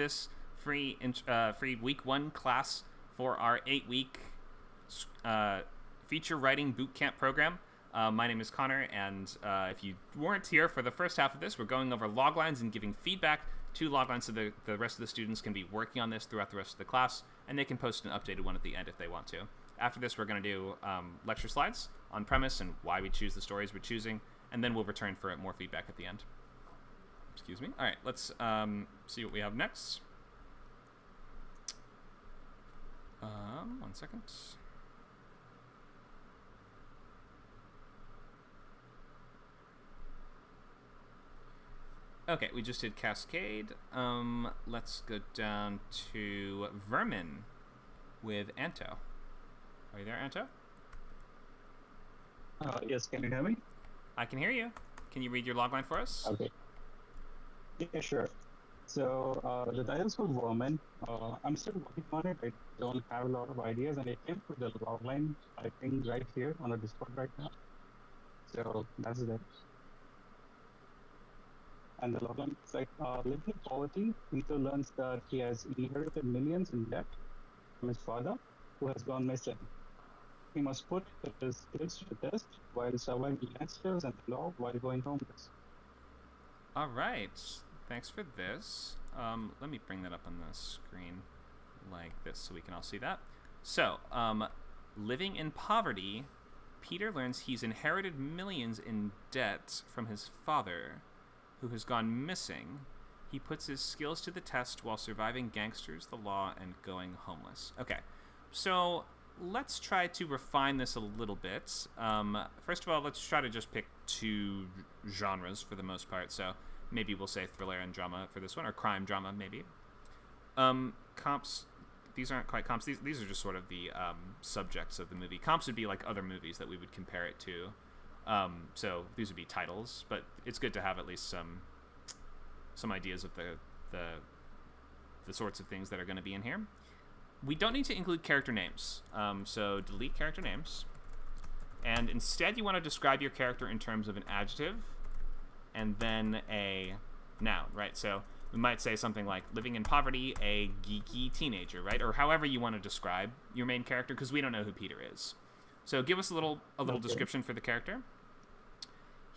this free uh, free week one class for our eight week uh, feature writing bootcamp program. Uh, my name is Conor, and uh, if you weren't here for the first half of this, we're going over loglines and giving feedback to loglines so the, the rest of the students can be working on this throughout the rest of the class, and they can post an updated one at the end if they want to. After this, we're going to do um, lecture slides on premise and why we choose the stories we're choosing, and then we'll return for more feedback at the end. Excuse me. All right, let's um, see what we have next. Um, one second. Okay, we just did Cascade. Um, let's go down to Vermin with Anto. Are you there, Anto? Uh, yes, can you hear me? I can hear you. Can you read your logline for us? Okay. Yeah, sure. So uh, the title's called Vermin. Uh, I'm still working on it. I don't have a lot of ideas, and I came with the logline, I think, right here on the Discord right now. So that's it. And the logline is like, uh, living in poverty, Peter learns that he has inherited millions in debt from his father, who has gone missing. He must put his skills to the test while surviving gangsters and the law while going homeless. All right. Thanks for this. Um, let me bring that up on the screen like this so we can all see that. So, um, living in poverty, Peter learns he's inherited millions in debt from his father, who has gone missing. He puts his skills to the test while surviving gangsters, the law, and going homeless. Okay, so let's try to refine this a little bit. Um, first of all, let's try to just pick two genres for the most part. So, maybe we'll say thriller and drama for this one, or crime drama, maybe. Um, comps, these aren't quite comps. These these are just sort of the um, subjects of the movie. Comps would be like other movies that we would compare it to. Um, so these would be titles, but it's good to have at least some some ideas of the the the sorts of things that are going to be in here. We don't need to include character names, um, so delete character names. And instead, you want to describe your character in terms of an adjective and then a noun, right? So we might say something like living in poverty, a geeky teenager, right? Or however you want to describe your main character, because we don't know who Peter is. So give us a little a little Okay. description for the character.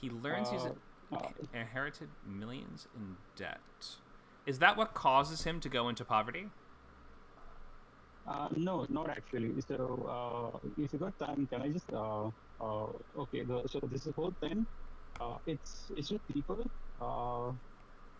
He learns he's Uh, uh, inherited millions in debt. Is that what causes him to go into poverty? Uh, no, not actually. So, uh, if you got time, can I just uh, uh, okay? The, so this is a whole thing, uh, it's it's just people. Uh,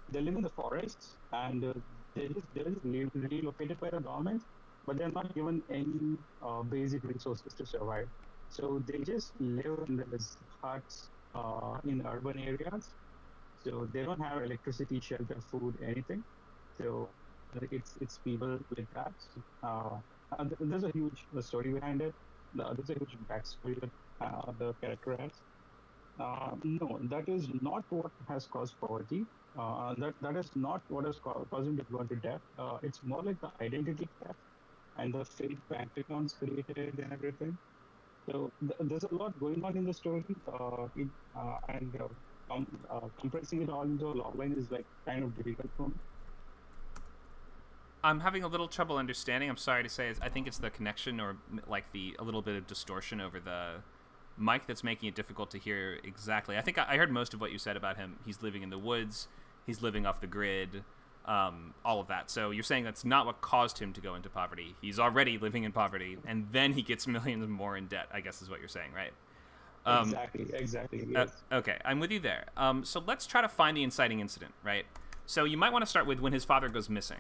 they live in the forests and uh, they just they're just re- relocated by the government, but they're not given any uh, basic resources to survive. So they just live in these huts uh, in urban areas. So they don't have electricity, shelter, food, anything. So it's it's people like that. Uh, there's a huge story behind it. The- There's a huge backstory that the character has. Uh, no, that is not what has caused poverty. Uh, that that is not what has ca- caused him to go debt. Uh, it's more like the identity theft and the fake bank accounts created and everything. So th- there's a lot going on in the story, uh, it, uh, and uh, com- compressing it all into a log line is like kind of difficult for me. I'm having a little trouble understanding. I'm sorry to say. I think it's the connection or like the a little bit of distortion over the mic that's making it difficult to hear exactly. I think I I heard most of what you said about him. He's living in the woods. He's living off the grid. Um, all of that. So you're saying that's not what caused him to go into poverty. He's already living in poverty, and then he gets millions more in debt. I guess is what you're saying, right? Um, exactly, exactly. Uh, okay, I'm with you there. Um, so let's try to find the inciting incident, right? So you might want to start with when his father goes missing.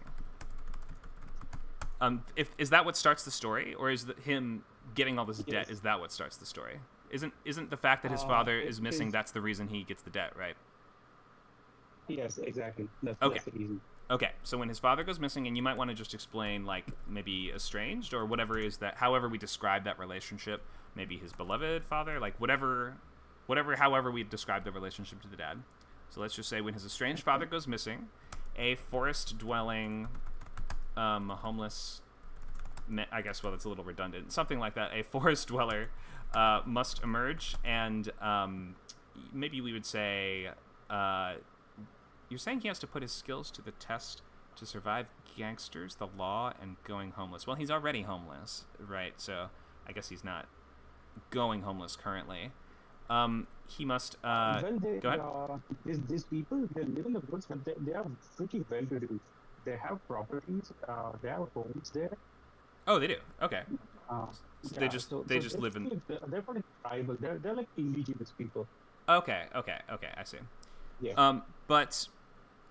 Um, if is that what starts the story, or is the, him getting all this debt? Is that what starts the story? Isn't isn't the fact that his Uh, father is missing that's the reason he gets the debt, right? Yes, exactly. That's, Okay. that's the reason. Okay, so when his father goes missing, and you might want to just explain, like maybe estranged or whatever is that, however we describe that relationship, maybe his beloved father, like whatever, whatever, however we describe the relationship to the dad. So let's just say when his estranged father goes missing, a forest-dwelling, um, homeless, I guess well that's a little redundant, something like that. A forest dweller uh, must emerge, and um, maybe we would say. Uh, you're saying he has to put his skills to the test to survive gangsters, the law, and going homeless. Well, he's already homeless, right? So I guess he's not going homeless currently. Um, he must. Uh, well, they, go ahead. Uh, these, these people, they live in the woods, but they, they are pretty well to do. They have properties, uh, they have homes there. oh, they do. Okay. Uh, So they just- they just live in- They're, pretty tribal. They're, they're like indigenous people. Okay. Okay. Okay. I see. Yeah. Um, but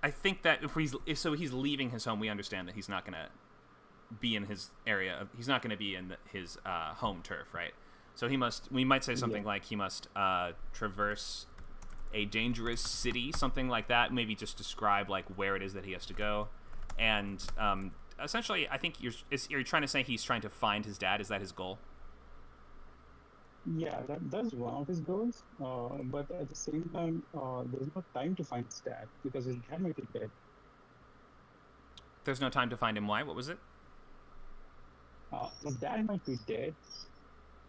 I think that if he's if so he's leaving his home, we understand that he's not gonna be in his area. Of, he's not gonna be in his uh, home turf, right? So he must. We might say something Yeah. like he must uh, traverse a dangerous city, something like that. Maybe just describe like where it is that he has to go, and um, essentially, I think you're is, you're trying to say he's trying to find his dad. Is that his goal? Yeah, that, that's one of his goals. Uh, but at the same time, uh, there's no time to find his dad because his dad might be dead. There's no time to find him. Why? What was it? Uh, his dad might be dead.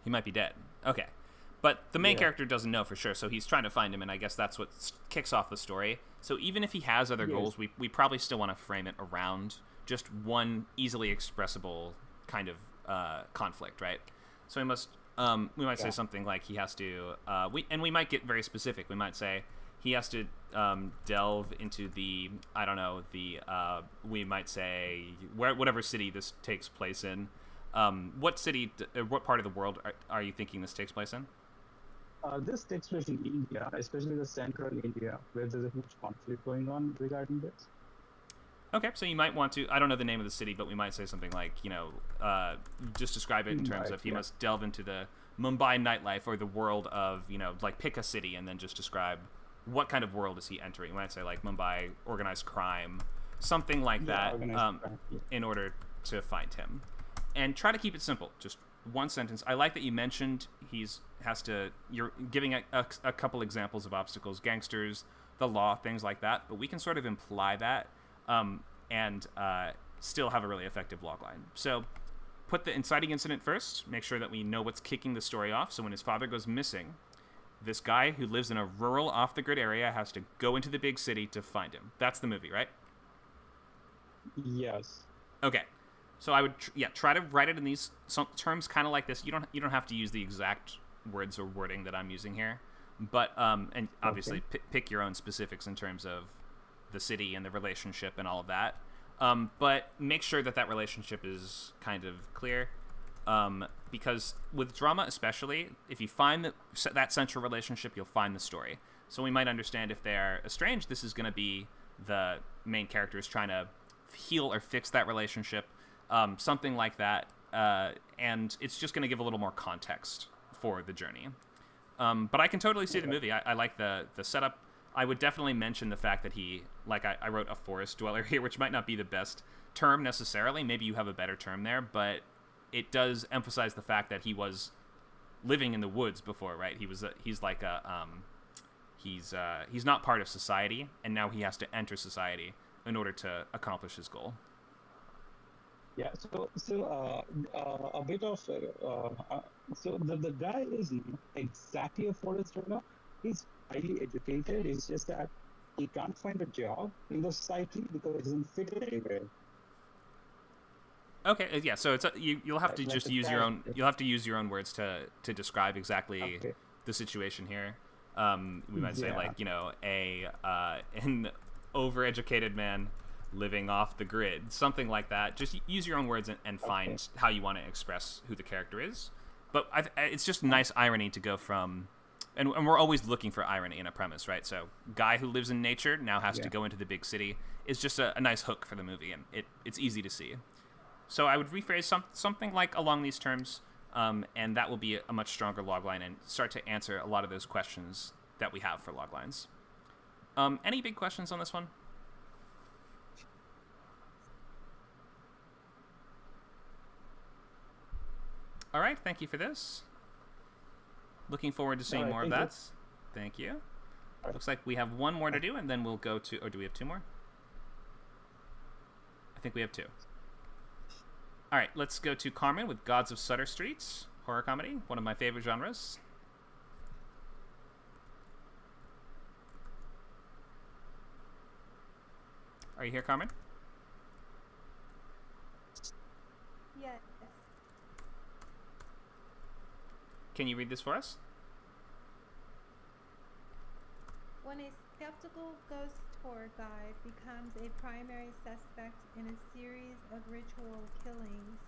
He might be dead. Okay. But the main Yeah. character doesn't know for sure, so he's trying to find him, and I guess that's what kicks off the story. So even if he has other Yes. goals, we, we probably still want to frame it around just one easily expressible kind of uh, conflict, right? So we must um, we might say something like he has to uh, we and we might get very specific. We might say he has to um, delve into the I don't know the uh, we might say where whatever city this takes place in. Um, what city, uh, what part of the world are, are you thinking this takes place in? Uh, this takes place in India, especially the central India, where there's a huge conflict going on regarding this. Okay, so you might want to. I don't know the name of the city, but we might say something like, you know, uh, just describe it in terms of he yeah. must delve into the Mumbai nightlife or the world of, you know, like pick a city and then just describe what kind of world is he entering. We might say like Mumbai organized crime, something like Yeah, that, um, crime, yeah. in order to find him. And try to keep it simple, just one sentence. I like that you mentioned he's has to. You're giving a, a, a couple examples of obstacles, gangsters, the law, things like that. But we can sort of imply that um, and uh, still have a really effective logline. So put the inciting incident first. Make sure that we know what's kicking the story off. So when his father goes missing, this guy who lives in a rural, off the grid area has to go into the big city to find him. That's the movie, right? Yes. Okay. So I would tr- yeah try to write it in these some terms kind of like this. You don't you don't have to use the exact words or wording that I'm using here, but um and obviously Okay. pi pick your own specifics in terms of the city and the relationship and all of that. Um, but make sure that that relationship is kind of clear. Um, because with drama, especially, if you find that that central relationship, you'll find the story. So we might understand if they're estranged, this is going to be the main character is trying to heal or fix that relationship, um, something like that. Uh, and it's just going to give a little more context for the journey. Um, but I can totally see the movie. I, I like the the setup. I would definitely mention the fact that he, like I, I wrote a forest dweller here, which might not be the best term necessarily. Maybe you have a better term there, but it does emphasize the fact that he was living in the woods before, right? He was a, he's like a um, he's uh, he's not part of society, and now he has to enter society in order to accomplish his goal. Yeah. So, so uh, uh, a bit of uh, uh, so the, the guy is exactly a forest runner. He's highly educated. It's just that he can't find a job in the society because it doesn't fit anywhere. Okay, uh, yeah. So it's a, you you'll have to like just use your own you'll have to use your own words to to describe exactly Okay. the situation here. Um, we might say Yeah. like you know a uh, an overeducated man living off the grid, something like that. Just use your own words and, and find how you want to express who the character is. But I, I- it's just nice irony to go from, and, and we're always looking for irony in a premise, right? So guy who lives in nature now has to go into the big city is just a, a nice hook for the movie, and it it's easy to see. So I would rephrase some, something like along these terms, um, and that will be a, a much stronger logline and start to answer a lot of those questions that we have for loglines. Um, any big questions on this one? All right, thank you for this. Looking forward to seeing right, more of that. Thank you. Right. Looks like we have one more to do, and then we'll go to. Or do we have two more? I think we have two. All right, let's go to Carmen with Gods of Sutter Streets, horror comedy, one of my favorite genres. Are you here, Carmen? Yeah. Can you read this for us? When a skeptical ghost tour guide becomes a primary suspect in a series of ritual killings,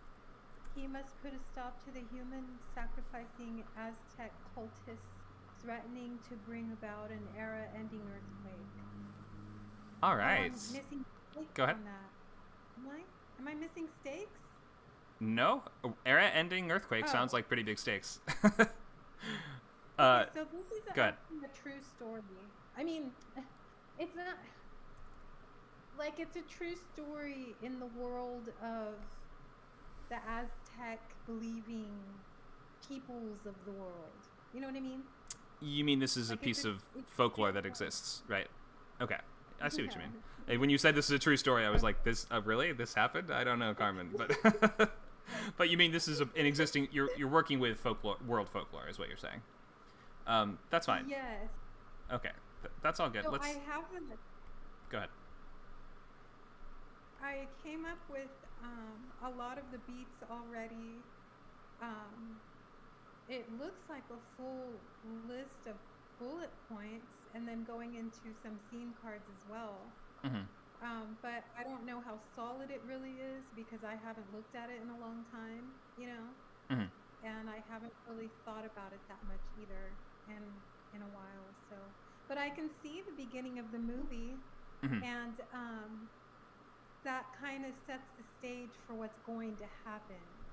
he must put a stop to the human sacrificing Aztec cultists threatening to bring about an era ending earthquake. All right. Oh, missing Go ahead. Am I? Am I missing stakes? No, era-ending earthquake sounds Oh. like pretty big stakes. uh, Okay, so this is ahead. a true story. I mean, it's not like it's a true story in the world of the Aztec believing peoples of the world. You know what I mean? you mean this is a Like, it's piece a- of folklore that exists, right? Okay, I see what you mean. When you said this is a true story, I was like, "This uh, really? This happened? I don't know, Carmen." But but you mean this is a, an existing? You're you're working with folklore, world folklore, is what you're saying. Um, that's fine. Yes. Okay, Th- that's all good. So Let's I haven't. go ahead. I came up with um, a lot of the beats already. Um, it looks like a full list of bullet points, and then going into some scene cards as well. hmm Um, but I don't know how solid it really is because I haven't looked at it in a long time, you know, Mhm. and I haven't really thought about it that much either in in a while. So, but I can see the beginning of the movie Mhm. and um, that kind of sets the stage for what's going to happen.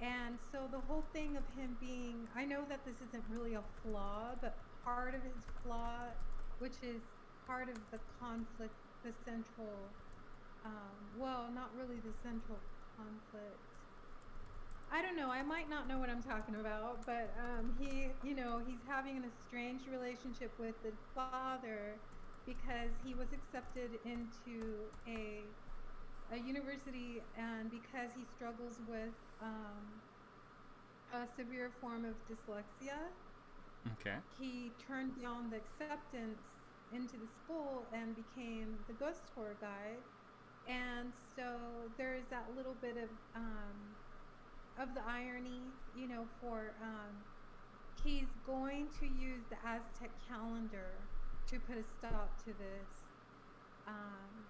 And so the whole thing of him being, I know that this isn't really a flaw, but part of his flaw, which is part of the conflict, the central, um, well, not really the central conflict. I don't know. I might not know what I'm talking about, but um, he, you know, he's having an estranged relationship with the father because he was accepted into a a university, and because he struggles with um, a severe form of dyslexia, Okay. he turned down the acceptance into the school and became the ghost tour guide. And so there's that little bit of um, of the irony, you know, for um, he's going to use the Aztec calendar to put a stop to this um,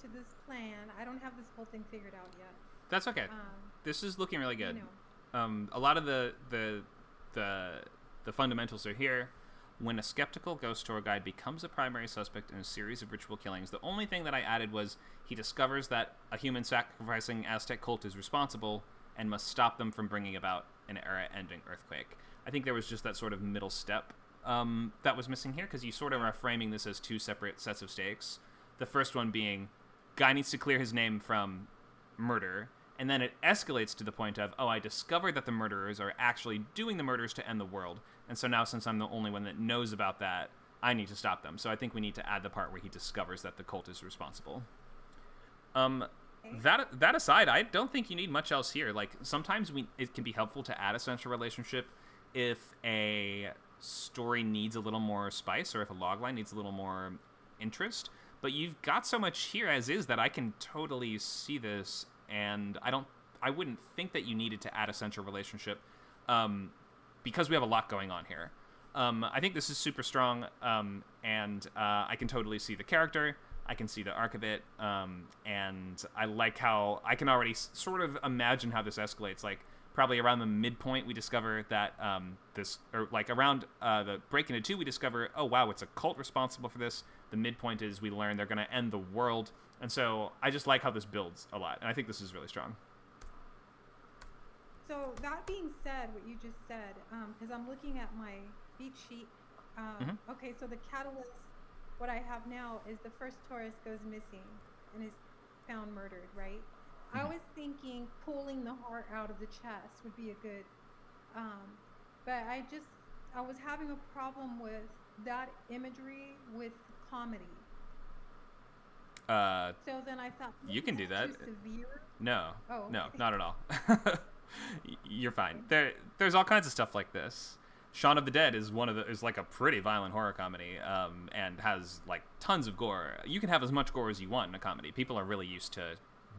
to this plan. I don't have this whole thing figured out yet. That's okay. Um, This is looking really you good. know. um, a lot of the the the the fundamentals are here. When a skeptical ghost tour guide becomes a primary suspect in a series of ritual killings, the only thing that I added was he discovers that a human sacrificing Aztec cult is responsible and must stop them from bringing about an era-ending earthquake. I think there was just that sort of middle step um, that was missing here because you sort of are framing this as two separate sets of stakes. The first one being guy needs to clear his name from murder, and then it escalates to the point of, oh, I discovered that the murderers are actually doing the murders to end the world, and so now since I'm the only one that knows about that, I need to stop them. So I think we need to add the part where he discovers that the cult is responsible. Um, that that aside, I don't think you need much else here. Like sometimes we it can be helpful to add a central relationship if a story needs a little more spice or if a logline needs a little more interest. But you've got so much here as is that I can totally see this, and I don't. I wouldn't think that you needed to add a central relationship, um, because we have a lot going on here. Um, I think this is super strong, um, and uh, I can totally see the character. I can see the arc of it, um, and I like how I can already sort of imagine how this escalates. Like probably around the midpoint, we discover that um, this, or like around uh, the break into two, we discover, oh wow, it's a cult responsible for this. The midpoint is we learn they're going to end the world, and so I just like how this builds a lot, and I think this is really strong. So that being said, what you just said, because I'm looking at my beat sheet. Um, Mhm. Okay, so the catalyst, what I have now is the first tourist goes missing and is found murdered, right? I Mhm. was thinking pulling the heart out of the chest would be a good, um, but I just I was having a problem with that imagery with comedy. Uh, So then I thought You can do that. No, Oh, no, not at all. You're fine. There, there's all kinds of stuff like this. Shaun of the Dead is one of the is like a pretty violent horror comedy, um, and has like tons of gore. You can have as much gore as you want in a comedy. People are really used to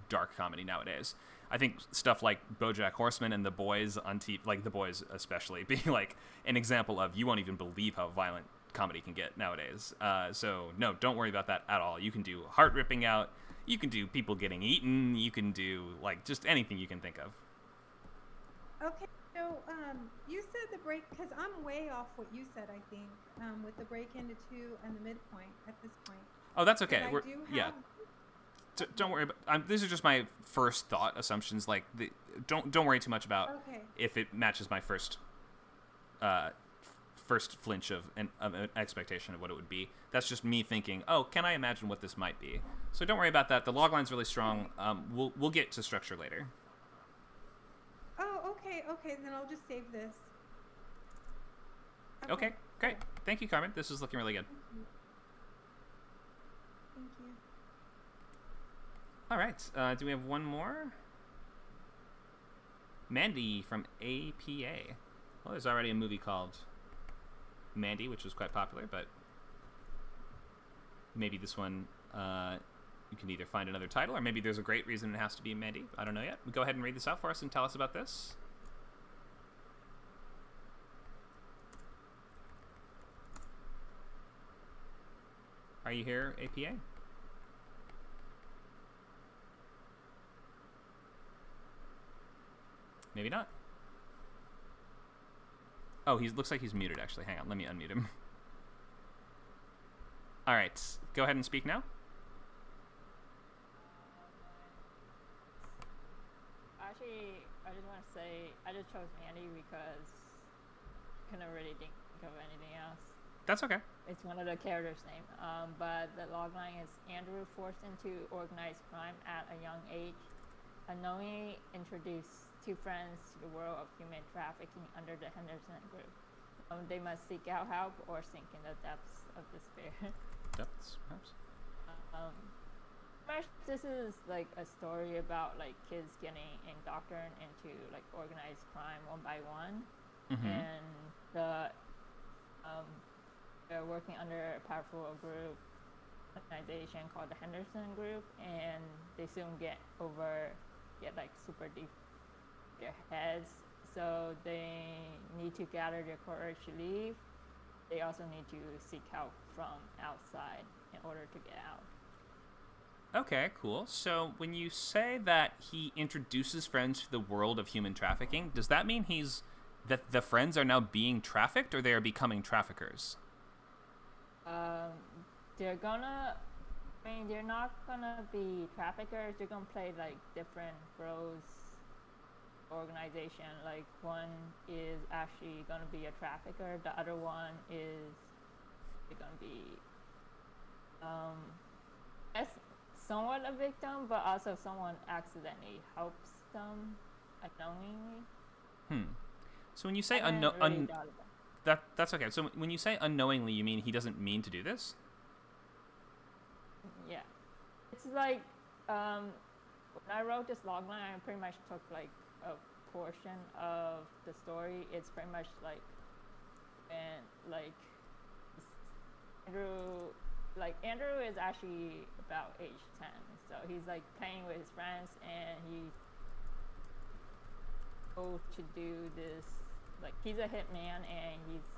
dark comedy nowadays. I think stuff like BoJack Horseman and The Boys on TV, like The Boys especially, being like an example of you won't even believe how violent comedy can get nowadays. Uh, so no, don't worry about that at all. You can do heart ripping out. You can do people getting eaten. You can do like just anything you can think of. Okay, so um, you said the break because I'm way off what you said. I think um, with the break into two and the midpoint at this point. Oh, that's okay. We're, do yeah, have- D- don't worry. About, um, these are just my first thought assumptions. Like, the, don't don't worry too much about Okay. if it matches my first uh, first flinch of an, of an expectation of what it would be. That's just me thinking, oh, can I imagine what this might be? So don't worry about that. The log line's really strong. Um, we'll we'll get to structure later. Oh, okay, okay. Then I'll just save this. Okay, great. Thank you, Carmen. This is looking really good. Thank you. All right. Uh, do we have one more? Mandy from APA. Well, there's already a movie called Mandy, which was quite popular, but maybe this one uh, you can either find another title, or maybe there's a great reason it has to be Mandy. I don't know yet. Go ahead and read this out for us and tell us about this. Are you here, APA? Maybe not. Oh, he looks like he's muted. Actually, hang on. Let me unmute him. All right, go ahead and speak now. Actually, I just want to say I just chose Mandy because I couldn't really think of anything else. That's okay. It's one of the characters' name. Um, but the logline is Andrew forced into organized crime at a young age, unknowingly introduced two friends to the world of human trafficking under the Henderson group. Um, they must seek out help or sink in the depths of despair. Depths, perhaps. um, this is like a story about like kids getting indoctrinated into like organized crime one by one, Mm-hmm. and the um, they're working under a powerful group organization called the Henderson Group, and they soon get over get like super deep heads, so they need to gather their courage to leave. They also need to seek help from outside in order to get out. Okay, cool. So when you say that he introduces friends to the world of human trafficking, does that mean he's that the friends are now being trafficked or they are becoming traffickers? Um, they're gonna. I mean, they're not gonna be traffickers. They're gonna play like different roles. Organization like one is actually gonna be a trafficker. The other one is gonna be um, as somewhat a victim, but also someone accidentally helps them unknowingly. Hmm. So when you say really un- that that's okay. So when you say unknowingly, you mean he doesn't mean to do this? Yeah. It's like um, when I wrote this logline, I pretty much took like a portion of the story. It's pretty much like and like Andrew, like Andrew is actually about age ten, so he's like playing with his friends, and he told to do this. Like he's a hitman, and he's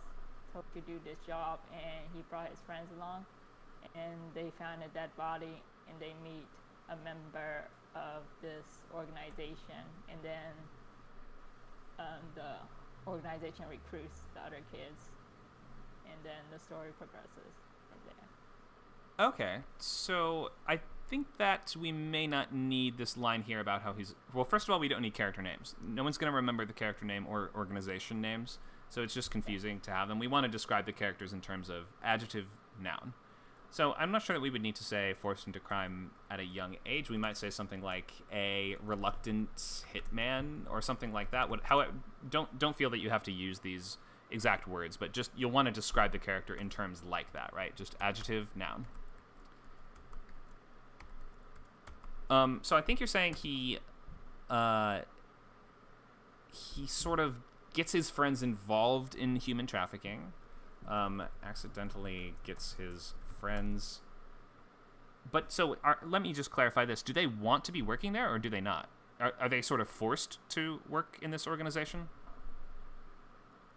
told to do this job, and he brought his friends along and they found a dead body and they meet a member of this organization and then um, the organization recruits the other kids and then the story progresses from there Okay, so I think that we may not need this line here about how he's. Well, first of all, we don't need character names. No one's going to remember the character name or organization names, so it's just confusing to have them. We want to describe the characters in terms of adjective, noun. So I'm not sure that we would need to say forced into crime at a young age. We might say something like a reluctant hitman or something like that. What, how, don't don't feel that you have to use these exact words, but just you'll want to describe the character in terms like that, right? Just adjective, noun. Um, so I think you're saying he, uh, he sort of gets his friends involved in human trafficking, um, accidentally gets his friends. But so are, let me just clarify this: Do they want to be working there, or do they not? are, are they sort of forced to work in this organization?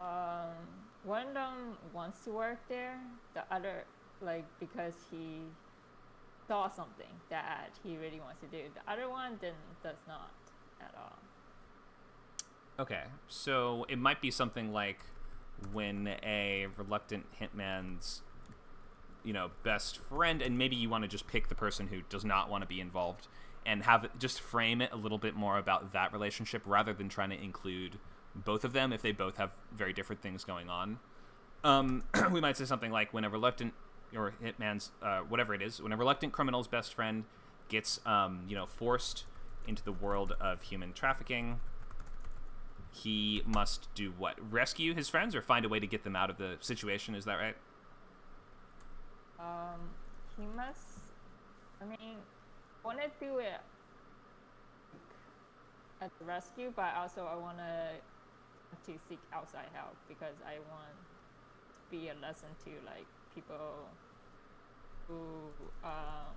Um, one of them wants to work there. The other, like, because he saw something that he really wants to do. The other one then does not at all. Okay, so it might be something like when a reluctant hitman's, you know, best friend, and maybe you want to just pick the person who does not want to be involved, and have just frame it a little bit more about that relationship rather than trying to include both of them if they both have very different things going on. Um, we might say something like when a reluctant or hitman's uh, whatever it is, when a reluctant criminal's best friend gets um, you know forced into the world of human trafficking he must do what? Rescue his friends or find a way to get them out of the situation, is that right? Um, he must. I mean, I want to do it at the rescue, but also I want to to seek outside help because I want to be a lesson to like people who um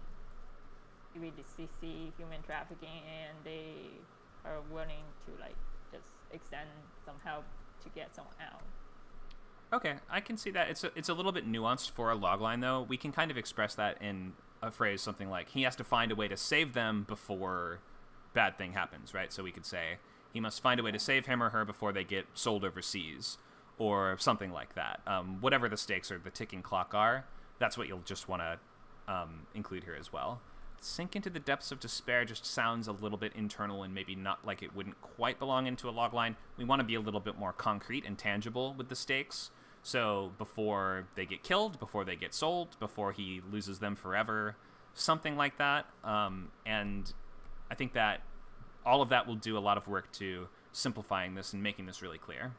really see human trafficking and they are willing to like just extend some help to get someone out. Okay, I can see that. It's a, it's a little bit nuanced for a logline, though. We can kind of express that in a phrase, something like he has to find a way to save them before bad thing happens, right? So we could say he must find a way to save him or her before they get sold overseas, or something like that. Um, whatever the stakes or the ticking clock are, that's what you'll just want to um, include here as well sink into the depths of despair just sounds a little bit internal and maybe not like it wouldn't quite belong into a logline. We want to be a little bit more concrete and tangible with the stakes. So before they get killed, before they get sold, before he loses them forever, something like that. Um, and I think that all of that will do a lot of work to simplifying this and making this really clear.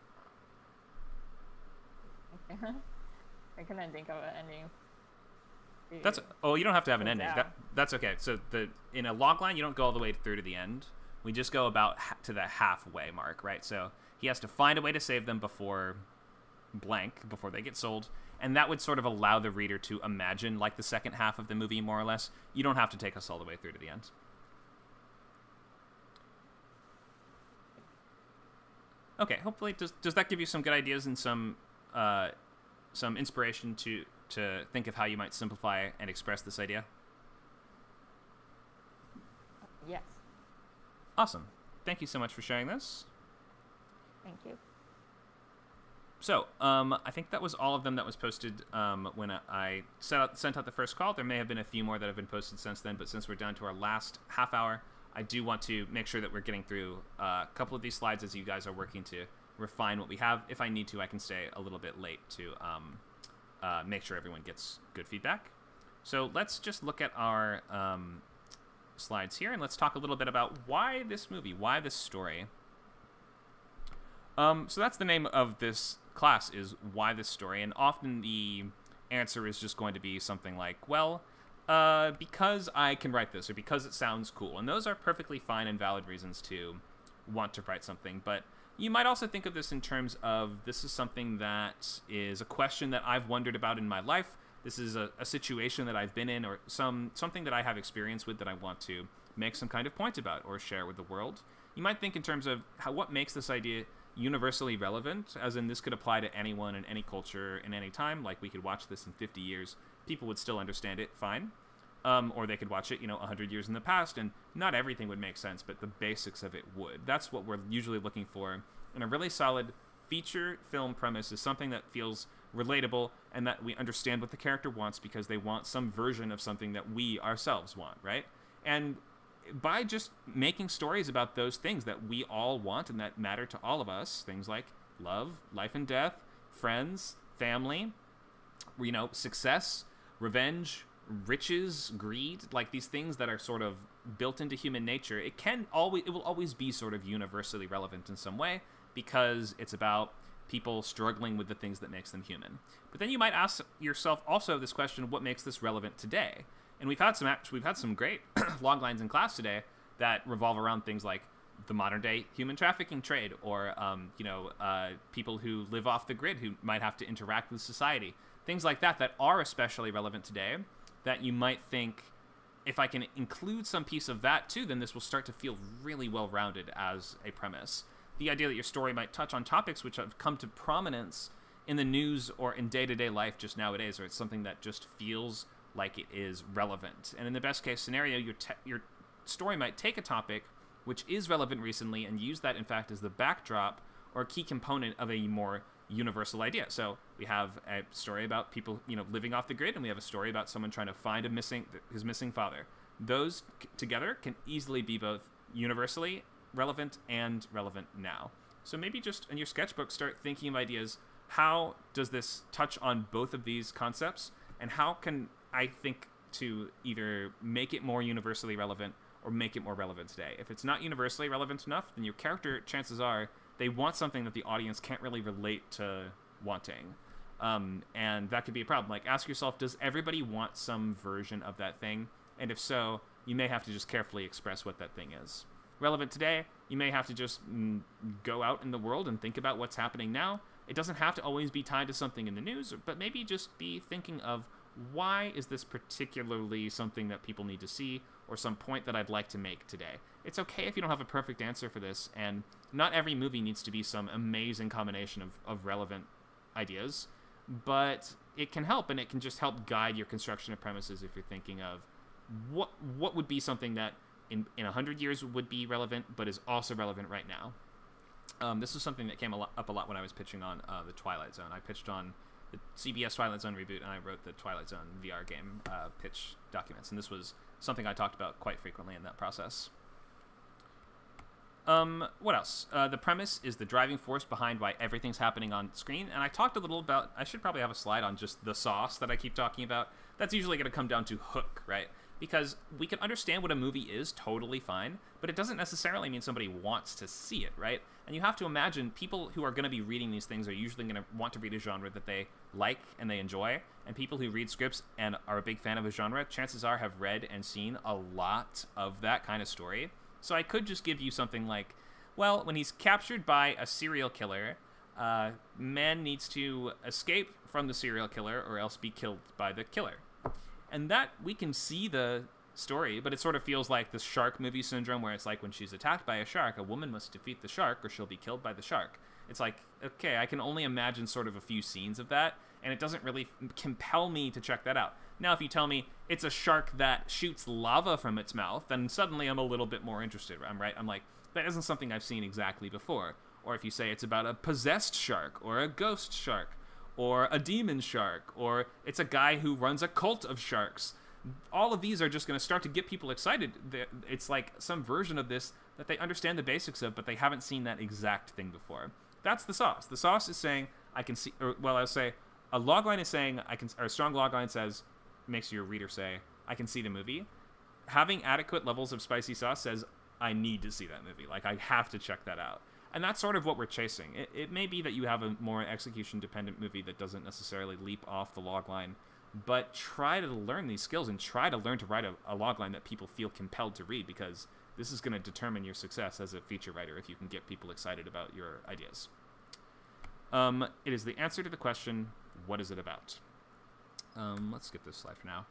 I couldn't think of an ending that's oh, you don't have to have an ending. That, that's okay. So the in a log line, you don't go all the way through to the end. We just go about ha- to the halfway mark, right? So he has to find a way to save them before blank, before they get sold, and that would sort of allow the reader to imagine like the second half of the movie, more or less. You don't have to take us all the way through to the end. Okay, hopefully, does does that give you some good ideas and some uh, some inspiration to to think of how you might simplify and express this idea? Yes. Awesome. Thank you so much for sharing this. Thank you. So, um, I think that was all of them that was posted um, when I out, sent out the first call. There may have been a few more that have been posted since then, but since we're down to our last half hour, I do want to make sure that we're getting through uh, a couple of these slides as you guys are working to refine what we have. If I need to, I can stay a little bit late to um, uh, make sure everyone gets good feedback. So let's just look at our um, slides here and let's talk a little bit about why this movie, why this story. Um, so that's the name of this class is why this story, and often the answer is just going to be something like, well, uh, because I can write this or because it sounds cool, and those are perfectly fine and valid reasons to want to write something, but you might also think of this in terms of this is something that is a question that I've wondered about in my life. This is a, a situation that I've been in, or some something that I have experience with that I want to make some kind of point about or share with the world. You might think in terms of how what makes this idea universally relevant, as in this could apply to anyone in any culture in any time. Like we could watch this in 50 years, people would still understand it fine. Um, or they could watch it, you know, 100 years in the past, and not everything would make sense, but the basics of it would. That's what we're usually looking for And a really solid feature film premise is something that feels relatable and that we understand what the character wants because they want some version of something that we ourselves want, right? And by just making stories about those things that we all want and that matter to all of us, things like love, life and death, friends, family, you know, success, revenge, riches, greed, like these things that are sort of built into human nature, it can always it will always be sort of universally relevant in some way because it's about people struggling with the things that makes them human. But then you might ask yourself also this question: What makes this relevant today? And we've had some we've had some great log lines in class today that revolve around things like the modern day human trafficking trade, or um, you know, uh, people who live off the grid who might have to interact with society, things like that that are especially relevant today that you might think if I can include some piece of that too, then this will start to feel really well rounded as a premise. The idea that your story might touch on topics which have come to prominence in the news or in day to day life just nowadays, or it's something that just feels like it is relevant. And in the best case scenario, your, te- your story might take a topic which is relevant recently and use that, in fact, as the backdrop or key component of a more universal idea. So we have a story about people, you know, living off the grid, and we have a story about someone trying to find a missing his missing father. Those c- together can easily be both universally relevant and relevant now. So maybe just in your sketchbook, start thinking of ideas. How does this touch on both of these concepts, and how can I think to either make it more universally relevant or make it more relevant today. If it's not universally relevant enough, then your character, chances are, they want something that the audience can't really relate to wanting. Um, and that could be a problem. Like, ask yourself, does everybody want some version of that thing? And if so, you may have to just carefully express what that thing is. Relevant today, you may have to just mm, go out in the world and think about what's happening now. It doesn't have to always be tied to something in the news, but maybe just be thinking of why is this particularly something that people need to see or some point that I'd like to make today? It's okay if you don't have a perfect answer for this, and not every movie needs to be some amazing combination of, of relevant ideas, but it can help and it can just help guide your construction of premises if you're thinking of what what would be something that in in 100 years would be relevant but is also relevant right now. Um, this is something that came a lot, up a lot when I was pitching on uh, the Twilight Zone. I pitched on the CBS Twilight Zone reboot, and I wrote the Twilight Zone VR game uh, pitch documents, and this was something I talked about quite frequently in that process. Um, what else? Uh, the premise is the driving force behind why everything's happening on screen, and I talked a little about. I should probably have a slide on just the sauce that I keep talking about. That's usually going to come down to hook, right? Because we can understand what a movie is totally fine, but it doesn't necessarily mean somebody wants to see it, right? And you have to imagine people who are going to be reading these things are usually going to want to read a genre that they like and they enjoy. And people who read scripts and are a big fan of a genre, chances are have read and seen a lot of that kind of story. So I could just give you something like, well, when he's captured by a serial killer, uh, man needs to escape from the serial killer or else be killed by the killer. And that we can see the story, but it sort of feels like the shark movie syndrome where it's like when she's attacked by a shark, a woman must defeat the shark or she'll be killed by the shark. It's like, okay, I can only imagine sort of a few scenes of that, and it doesn't really compel me to check that out. Now, if you tell me it's a shark that shoots lava from its mouth, then suddenly I'm a little bit more interested. I'm right. I'm like, that isn't something I've seen exactly before. Or if you say it's about a possessed shark or a ghost shark, or a demon shark, or it's a guy who runs a cult of sharks. All of these are just going to start to get people excited. It's like some version of this that they understand the basics of, but they haven't seen that exact thing before. That's the sauce. The sauce is saying, I can see, or, well, I'll say, a logline is saying, I can, or a strong logline says, makes your reader say, I can see the movie. Having adequate levels of spicy sauce says, I need to see that movie. Like, I have to check that out and that's sort of what we're chasing. It, it may be that you have a more execution dependent movie that doesn't necessarily leap off the log line, but try to learn these skills and try to learn to write a, a log line that people feel compelled to read because this is going to determine your success as a feature writer if you can get people excited about your ideas. Um, it is the answer to the question, what is it about? Um, let's skip this slide for now.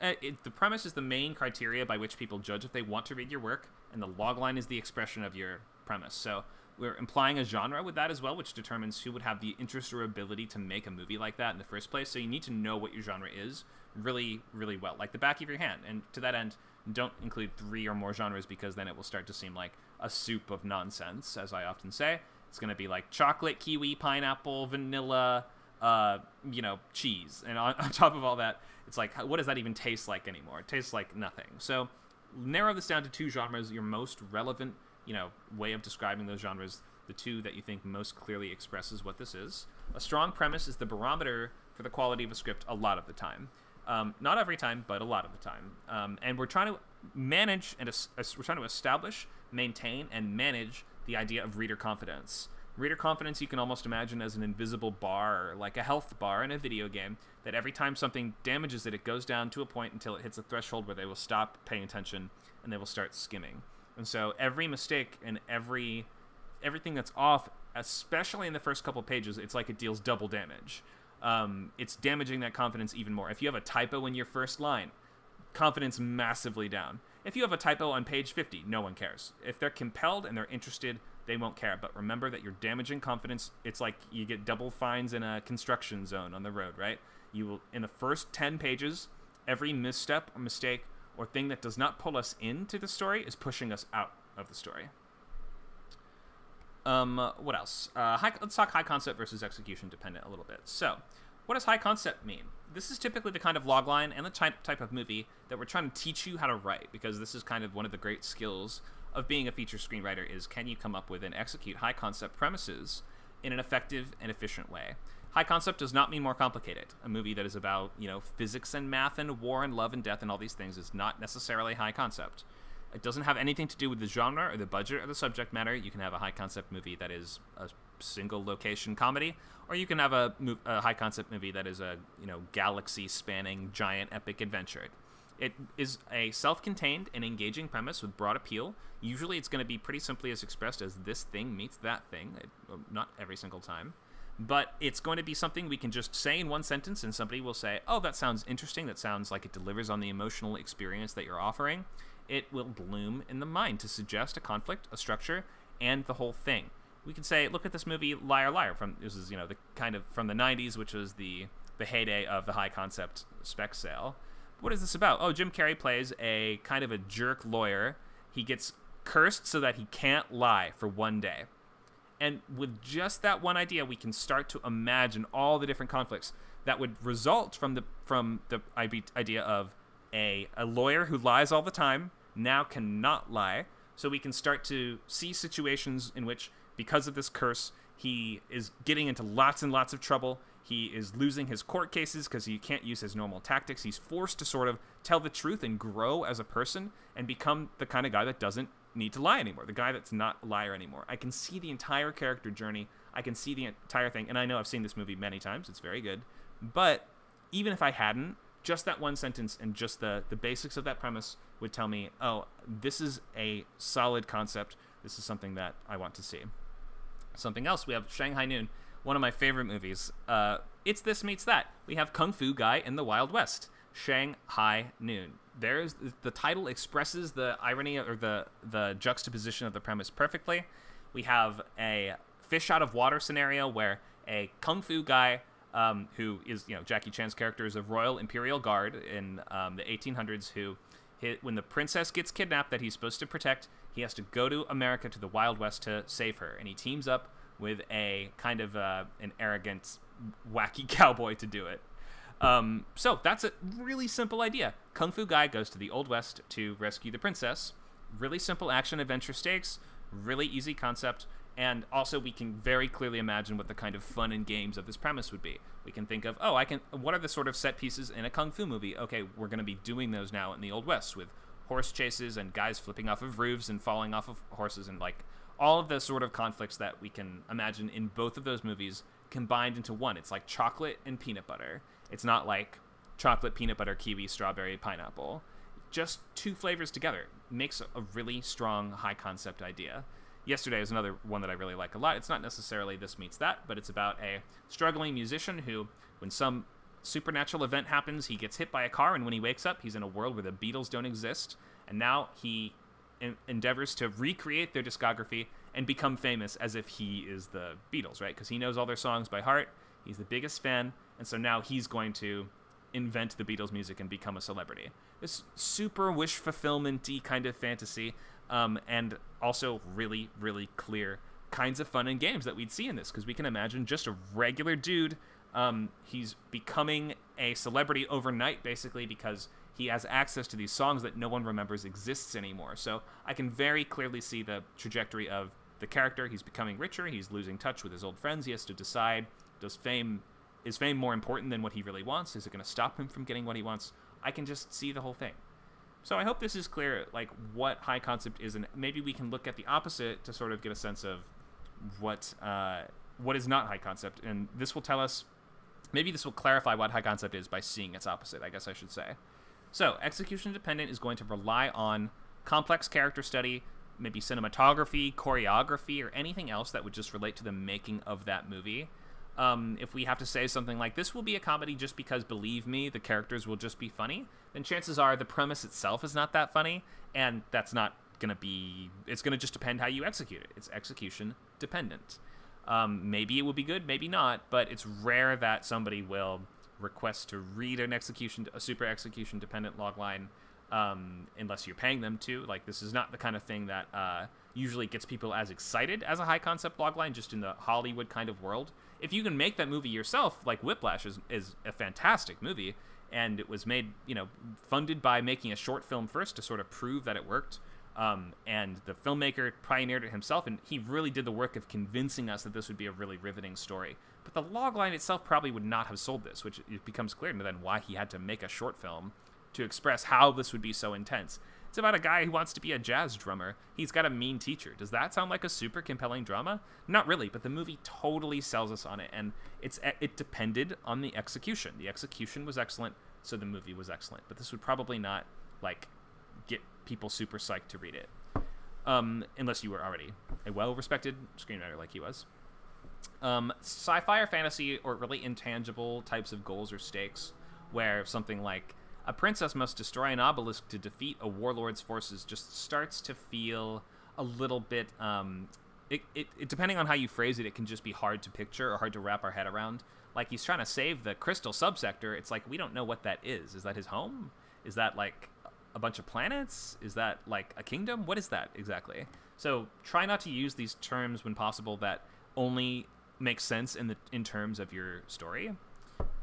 Uh, it, the premise is the main criteria by which people judge if they want to read your work, and the logline is the expression of your premise. So we're implying a genre with that as well, which determines who would have the interest or ability to make a movie like that in the first place. So you need to know what your genre is really, really well, like the back of your hand. And to that end, don't include three or more genres because then it will start to seem like a soup of nonsense, as I often say. It's going to be like chocolate, kiwi, pineapple, vanilla, uh, you know, cheese. And on, on top of all that, it's like, what does that even taste like anymore? It tastes like nothing. So narrow this down to two genres, your most relevant you know way of describing those genres the two that you think most clearly expresses what this is. A strong premise is the barometer for the quality of a script a lot of the time. Um, not every time but a lot of the time. Um, and we're trying to manage and we're trying to establish maintain and manage the idea of reader confidence. Reader confidence you can almost imagine as an invisible bar like a health bar in a video game that every time something damages it it goes down to a point until it hits a threshold where they will stop paying attention and they will start skimming and so every mistake and every everything that's off, especially in the first couple pages, it's like it deals double damage. Um, it's damaging that confidence even more. If you have a typo in your first line, confidence massively down. If you have a typo on page 50, no one cares. If they're compelled and they're interested, they won't care. But remember that you're damaging confidence. It's like you get double fines in a construction zone on the road, right? You will, in the first 10 pages, every misstep or mistake or thing that does not pull us into the story is pushing us out of the story. Um, what else? Uh, high, let's talk high concept versus execution dependent a little bit. So, what does high concept mean? This is typically the kind of logline and the type, type of movie that we're trying to teach you how to write because this is kind of one of the great skills of being a feature screenwriter is can you come up with and execute high concept premises in an effective and efficient way. High concept does not mean more complicated. A movie that is about, you know, physics and math and war and love and death and all these things is not necessarily high concept. It doesn't have anything to do with the genre or the budget or the subject matter. You can have a high concept movie that is a single location comedy, or you can have a, a high concept movie that is a you know galaxy spanning giant epic adventure. It is a self contained and engaging premise with broad appeal. Usually it's going to be pretty simply as expressed as this thing meets that thing, not every single time. But it's going to be something we can just say in one sentence, and somebody will say, Oh, that sounds interesting. That sounds like it delivers on the emotional experience that you're offering it will bloom in the mind to suggest a conflict, a structure, and the whole thing. We can say, look at this movie Liar Liar from this is you know the kind of from the 90s, which was the the heyday of the high concept spec sale. What is this about? Oh, Jim Carrey plays a kind of a jerk lawyer. He gets cursed so that he can't lie for one day. And with just that one idea, we can start to imagine all the different conflicts that would result from the from the idea of a, a lawyer who lies all the time now cannot lie. So we can start to see situations in which, because of this curse, he is getting into lots and lots of trouble. He is losing his court cases because he can't use his normal tactics. He's forced to sort of tell the truth and grow as a person and become the kind of guy that doesn't need to lie anymore, the guy that's not a liar anymore. I can see the entire character journey. I can see the entire thing. And I know I've seen this movie many times. It's very good. But even if I hadn't, just that one sentence and just the the basics of that premise would tell me, oh, this is a solid concept. This is something that I want to see. Something else, we have Shanghai Noon, one of my favorite movies. Uh, it's this meets that. We have Kung Fu Guy in the Wild West. Shanghai Noon. There's the title expresses the irony or the the juxtaposition of the premise perfectly. We have a fish out of water scenario where a kung fu guy um, who is you know Jackie Chan's character is a Royal Imperial Guard in um, the 1800s who hit, when the princess gets kidnapped that he's supposed to protect, he has to go to America to the Wild West to save her, and he teams up with a kind of uh, an arrogant, wacky cowboy to do it. Um, so that's a really simple idea. Kung Fu Guy goes to the Old West to rescue the princess. Really simple action adventure stakes, really easy concept, and also we can very clearly imagine what the kind of fun and games of this premise would be we can think of oh i can what are the sort of set pieces in a kung fu movie okay we're going to be doing those now in the old west with horse chases and guys flipping off of roofs and falling off of horses and like all of the sort of conflicts that we can imagine in both of those movies combined into one it's like chocolate and peanut butter it's not like chocolate peanut butter kiwi strawberry pineapple just two flavors together makes a really strong high concept idea Yesterday is another one that I really like a lot. It's not necessarily this meets that, but it's about a struggling musician who, when some supernatural event happens, he gets hit by a car, and when he wakes up, he's in a world where the Beatles don't exist, and now he en- endeavors to recreate their discography and become famous as if he is the Beatles, right? Because he knows all their songs by heart. He's the biggest fan, and so now he's going to invent the Beatles music and become a celebrity. This super wish fulfillment-y kind of fantasy um, and also really, really clear kinds of fun and games that we'd see in this because we can imagine just a regular dude. Um, he's becoming a celebrity overnight, basically, because he has access to these songs that no one remembers exists anymore. So I can very clearly see the trajectory of the character. He's becoming richer. He's losing touch with his old friends. He has to decide: does fame is fame more important than what he really wants? Is it going to stop him from getting what he wants? I can just see the whole thing. So I hope this is clear, like what high concept is, and maybe we can look at the opposite to sort of get a sense of what uh, what is not high concept, and this will tell us. Maybe this will clarify what high concept is by seeing its opposite. I guess I should say. So execution dependent is going to rely on complex character study, maybe cinematography, choreography, or anything else that would just relate to the making of that movie. Um, if we have to say something like this will be a comedy just because believe me the characters will just be funny then chances are the premise itself is not that funny and that's not gonna be it's gonna just depend how you execute it. It's execution dependent. Um, maybe it will be good maybe not but it's rare that somebody will request to read an execution a super execution dependent logline um, unless you're paying them to. Like this is not the kind of thing that uh, usually gets people as excited as a high concept logline just in the hollywood kind of world if you can make that movie yourself like whiplash is, is a fantastic movie and it was made you know funded by making a short film first to sort of prove that it worked um, and the filmmaker pioneered it himself and he really did the work of convincing us that this would be a really riveting story. But the logline itself probably would not have sold this which it becomes clear to then why he had to make a short film to express how this would be so intense it's about a guy who wants to be a jazz drummer. He's got a mean teacher. Does that sound like a super compelling drama? Not really, but the movie totally sells us on it, and it's it depended on the execution. The execution was excellent, so the movie was excellent. But this would probably not like get people super psyched to read it, um, unless you were already a well-respected screenwriter like he was. Um, sci-fi or fantasy or really intangible types of goals or stakes, where something like a princess must destroy an obelisk to defeat a warlord's forces just starts to feel a little bit um, it, it, it, depending on how you phrase it it can just be hard to picture or hard to wrap our head around. Like he's trying to save the crystal subsector. It's like we don't know what that is. Is that his home? Is that like a bunch of planets? Is that like a kingdom? What is that exactly? So try not to use these terms when possible that only make sense in the in terms of your story.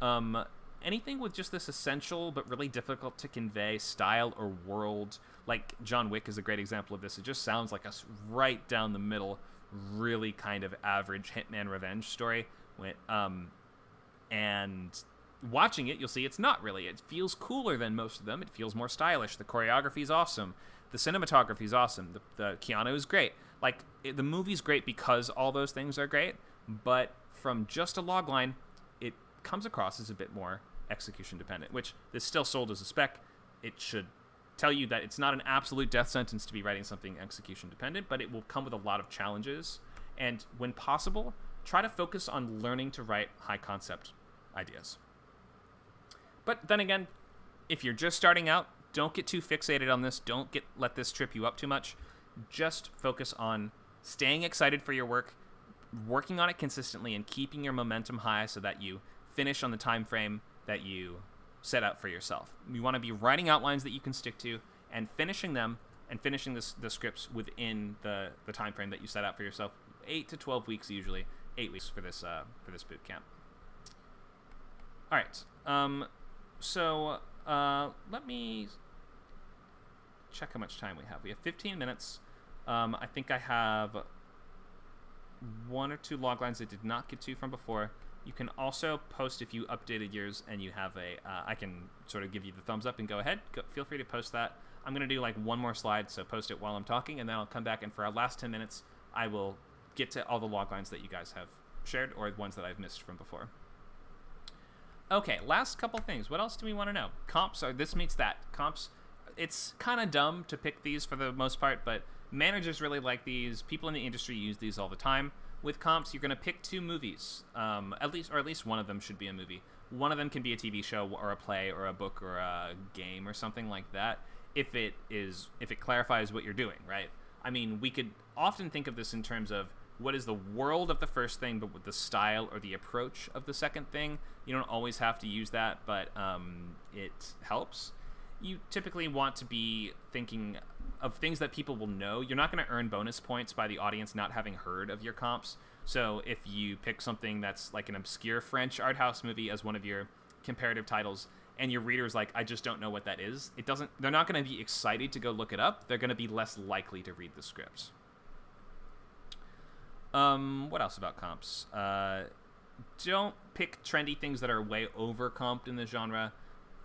Um, anything with just this essential but really difficult to convey style or world. Like john wick is a great example of this. It just sounds like a right down the middle really kind of average hitman revenge story um, and watching it you'll see it's not really. It feels cooler than most of them. It feels more stylish. The choreography is awesome. The cinematography is awesome. The, the keanu is great. Like it, the movie's great because all those things are great but from just a logline it comes across as a bit more execution dependent, which is still sold as a spec. It should tell you that it's not an absolute death sentence to be writing something execution dependent, but it will come with a lot of challenges. And when possible, try to focus on learning to write high concept ideas. But then again, if you're just starting out, don't get too fixated on this. Don't get let this trip you up too much. Just focus on staying excited for your work, working on it consistently and keeping your momentum high so that you finish on the time frame that you set out for yourself. You want to be writing outlines that you can stick to and finishing them and finishing this, the scripts within the, the time frame that you set out for yourself. Eight to twelve weeks usually. Eight weeks for this uh, for this boot camp. All right. Um, so uh, let me check how much time we have. We have 15 minutes. Um, I think I have one or two log lines I did not get to from before. You can also post if you updated yours and you have a. Uh, I can sort of give you the thumbs up and go ahead. Go, feel free to post that. I'm going to do like one more slide, so post it while I'm talking, and then I'll come back and for our last 10 minutes, I will get to all the log lines that you guys have shared or the ones that I've missed from before. Okay, last couple things. What else do we want to know? Comps are this meets that. Comps, it's kind of dumb to pick these for the most part, but managers really like these. People in the industry use these all the time with comps, you're going to pick two movies, um, at least, or at least one of them should be a movie. One of them can be a TV show or a play or a book or a game or something like that. If it is, if it clarifies what you're doing, right? I mean, we could often think of this in terms of what is the world of the first thing, but with the style or the approach of the second thing. You don't always have to use that, but um, it helps. You typically want to be thinking of things that people will know. You're not going to earn bonus points by the audience not having heard of your comps. So if you pick something that's like an obscure French art house movie as one of your comparative titles, and your reader's like, I just don't know what that is, it doesn't. They're not going to be excited to go look it up. They're going to be less likely to read the scripts. Um, what else about comps? Uh, don't pick trendy things that are way over comped in the genre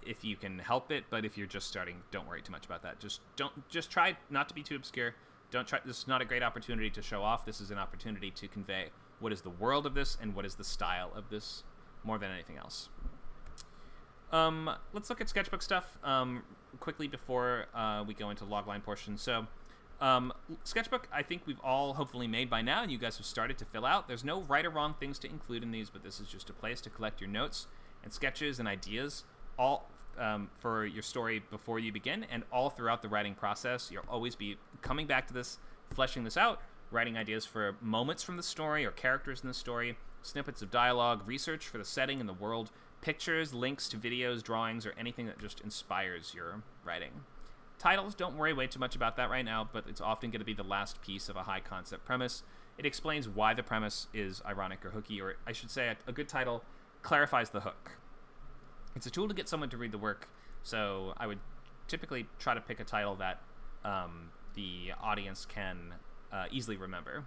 if you can help it. But if you're just starting, don't worry too much about that. Just don't just try not to be too obscure. Don't try. This is not a great opportunity to show off. This is an opportunity to convey what is the world of this and what is the style of this more than anything else. Um, let's look at sketchbook stuff um, quickly before uh, we go into logline portion. So Um, sketchbook, I think we've all hopefully made by now, and you guys have started to fill out. There's no right or wrong things to include in these, but this is just a place to collect your notes and sketches and ideas, all um, for your story before you begin, and all throughout the writing process. You'll always be coming back to this, fleshing this out, writing ideas for moments from the story or characters in the story, snippets of dialogue, research for the setting and the world, pictures, links to videos, drawings, or anything that just inspires your writing. Titles, don't worry way too much about that right now, but it's often going to be the last piece of a high concept premise. It explains why the premise is ironic or hooky, or I should say, a, good title clarifies the hook. It's a tool to get someone to read the work, so I would typically try to pick a title that um, the audience can uh, easily remember.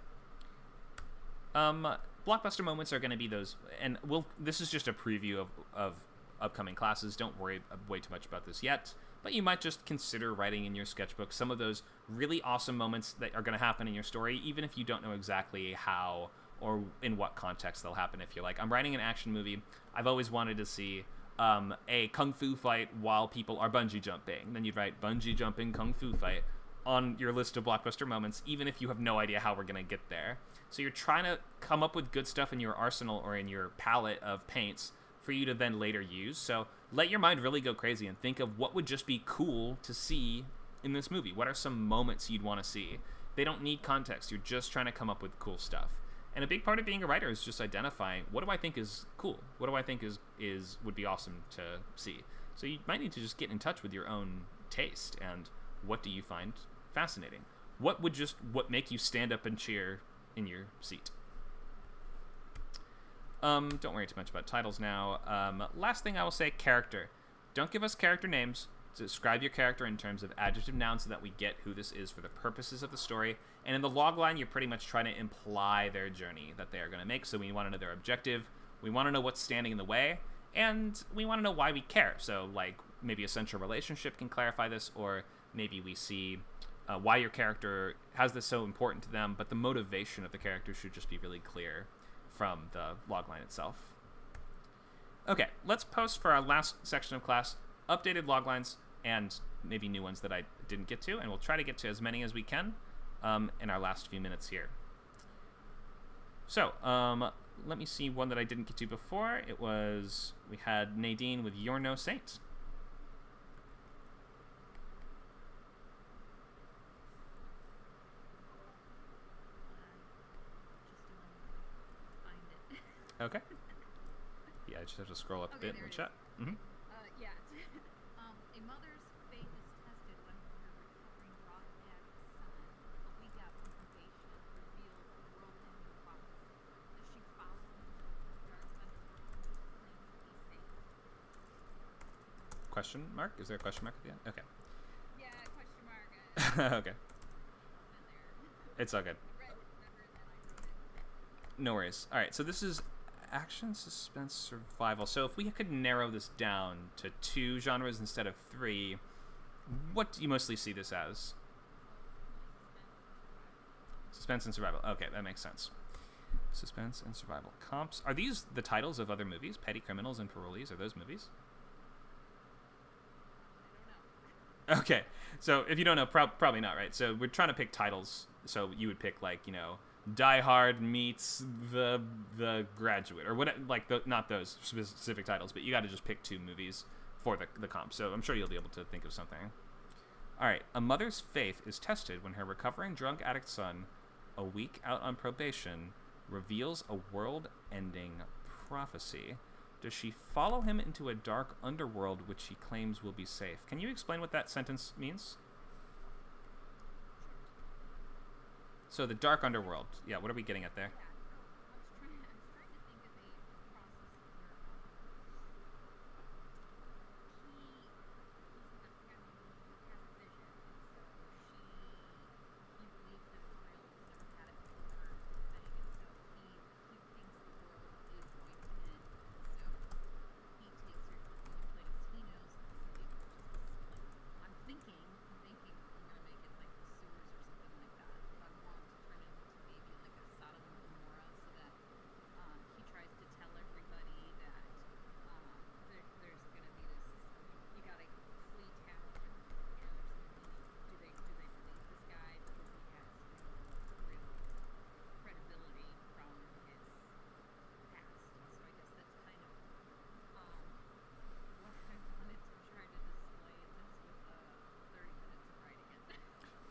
Um, blockbuster moments are going to be those, and we'll. This is just a preview of, of upcoming classes. Don't worry way too much about this yet but you might just consider writing in your sketchbook some of those really awesome moments that are going to happen in your story, even if you don't know exactly how or in what context they'll happen. If you're like, I'm writing an action movie, I've always wanted to see um, a kung fu fight while people are bungee jumping. Then you'd write bungee jumping kung fu fight on your list of blockbuster moments, even if you have no idea how we're going to get there. So you're trying to come up with good stuff in your arsenal or in your palette of paints for you to then later use. So let your mind really go crazy and think of what would just be cool to see in this movie. What are some moments you'd want to see? They don't need context. You're just trying to come up with cool stuff. And a big part of being a writer is just identifying what do I think is cool? What do I think is is would be awesome to see? So you might need to just get in touch with your own taste and what do you find fascinating? What would just what make you stand up and cheer in your seat? Um, don't worry too much about titles now. Um, last thing I will say, character. Don't give us character names. Describe your character in terms of adjective nouns so that we get who this is for the purposes of the story. And in the log line, you're pretty much trying to imply their journey that they are going to make. So we want to know their objective. We want to know what's standing in the way. And we want to know why we care. So, like, maybe a central relationship can clarify this, or maybe we see uh, why your character has this so important to them, but the motivation of the character should just be really clear from the logline itself. Okay, let's post for our last section of class updated loglines and maybe new ones that I didn't get to, and we'll try to get to as many as we can um, in our last few minutes here. So, um, let me see one that I didn't get to before. It was, we had Nadine with You're No Saint. Okay. Yeah, I just have to scroll up Okay, a bit in the chat. hmm Uh, yeah. um, a mother's faith is tested when her recovering drug addict son, a week out from probation, reveals a world-ending prophecy. Does she follow him to the dark underworld and claims to be safe? Question mark? Is there a question mark at the end? Okay. Yeah, question mark. Okay. It's all good. I read, remembered, and I wrote it. No worries. All right, so this is action, suspense, survival. So if we could narrow this down to two genres instead of three, what do you mostly see this as? Suspense and survival. Okay, that makes sense. Suspense and survival. Comps. Are these the titles of other movies? Petty Criminals and Parolees? Are those movies? I don't know. Okay, so if you don't know, prob probably not, right? So we're trying to pick titles. So you would pick like you know, Die Hard meets the the Graduate or what, like the, not those specific titles, but you got to just pick two movies for the the comp. So I'm sure you'll be able to think of something. All right, a mother's faith is tested when her recovering drunk addict son, a week out on probation, reveals a world-ending prophecy. Does she follow him into a dark underworld which she claims will be safe? Can you explain what that sentence means? So the dark underworld. Yeah, what are we getting at there? Yeah, no, I was trying. I was trying to think of a process where um, he, he believes that Israel has never had it before, and he's setting itself. He, he thinks the world is going to end. So he takes her to a place he knows that's safe, which is this, like I'm thinking, I'm thinking I'm gonna make it like the sewers or something like that. But I want to turn it into maybe like a Sodom and Gomorrah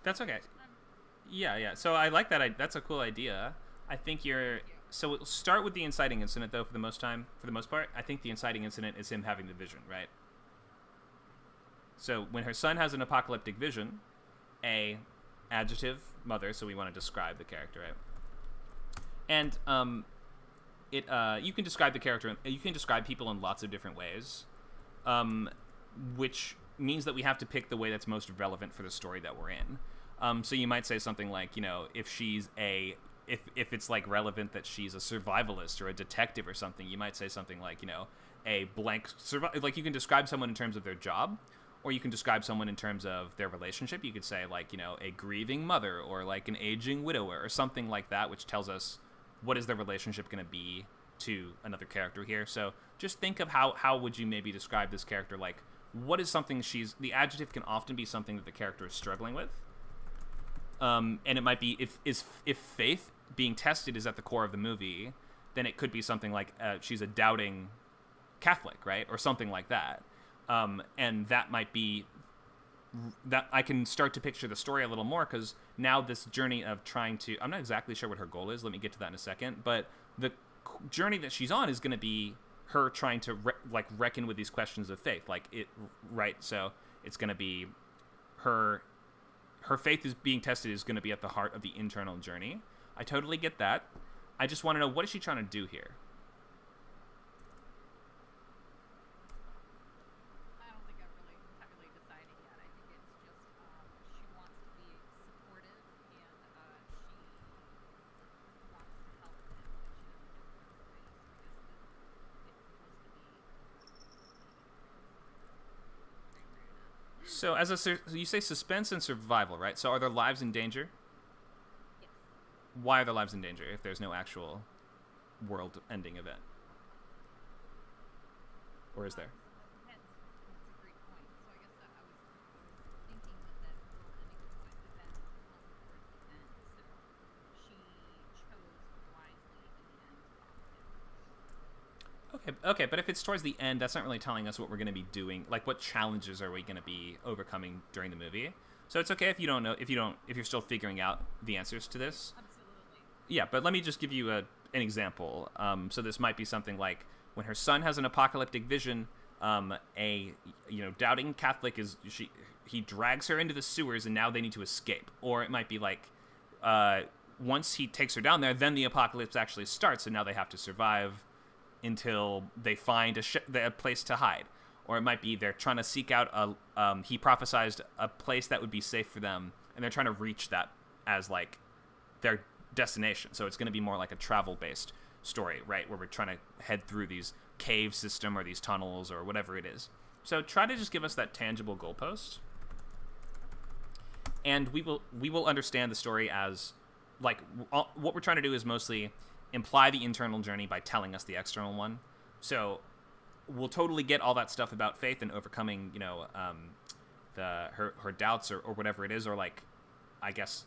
That's okay. Yeah, yeah. So I like that. I, that's a cool idea. I think you're. So we'll start with the inciting incident, though. For the most time, for the most part, I think the inciting incident is him having the vision, right? So when her son has an apocalyptic vision, a adjective mother. So we want to describe the character, right? And um, it uh, you can describe the character. You can describe people in lots of different ways, um, which means that we have to pick the way that's most relevant for the story that we're in. Um, so you might say something like, you know, if she's a if if it's like relevant that she's a survivalist or a detective or something, you might say something like, you know, a blank survi- like you can describe someone in terms of their job or you can describe someone in terms of their relationship. You could say like, you know, a grieving mother or like an aging widower or something like that which tells us what is their relationship going to be to another character here. So just think of how how would you maybe describe this character like what is something she's the adjective can often be something that the character is struggling with um, and it might be if is if faith being tested is at the core of the movie, then it could be something like uh, she's a doubting Catholic, right, or something like that, um, and that might be that I can start to picture the story a little more because now this journey of trying to I'm not exactly sure what her goal is. Let me get to that in a second, but the journey that she's on is going to be her trying to re- like reckon with these questions of faith, like it right. So it's going to be her her faith is being tested is going to be at the heart of the internal journey. I totally get that. I just want to know what is she trying to do here? I don't think I've really haven't really decided yet. I think it's just um, she wants to be supportive and uh, she wants to help him, but she doesn't know the best way. So I guess that it's supposed to be. So, as a sur- you say, suspense and survival, right? So, are their lives in danger? Yes. Why are their lives in danger if there's no actual world-ending event? Or is there? That's, that's a great point. So I guess that I was, I was thinking that that world ending event would come towards the end. So she chose wisely in the end to follow him. Okay, okay, but if it's towards the end, that's not really telling us what we're going to be doing. Like, what challenges are we going to be overcoming during the movie? So it's okay if you don't know, if you don't, if you're still figuring out the answers to this. Absolutely. Yeah, but let me just give you a, an example. Um, so this might be something like when her son has an apocalyptic vision. Um, a you know doubting Catholic is she he drags her into the sewers and now they need to escape. Or it might be like uh, once he takes her down there, then the apocalypse actually starts and now they have to survive until they find a, a place to hide. Or it might be they're trying to seek out a. Um, he prophesized a place that would be safe for them, and they're trying to reach that as like their destination. So it's going to be more like a travel based story, right? Where we're trying to head through these cave system or these tunnels or whatever it is. So try to just give us that tangible goalpost. And we will we will understand the story as like all, what we're trying to do is mostly imply the internal journey by telling us the external one. So we'll totally get all that stuff about faith and overcoming, you know, um, the her her doubts or, or whatever it is, or like, I guess,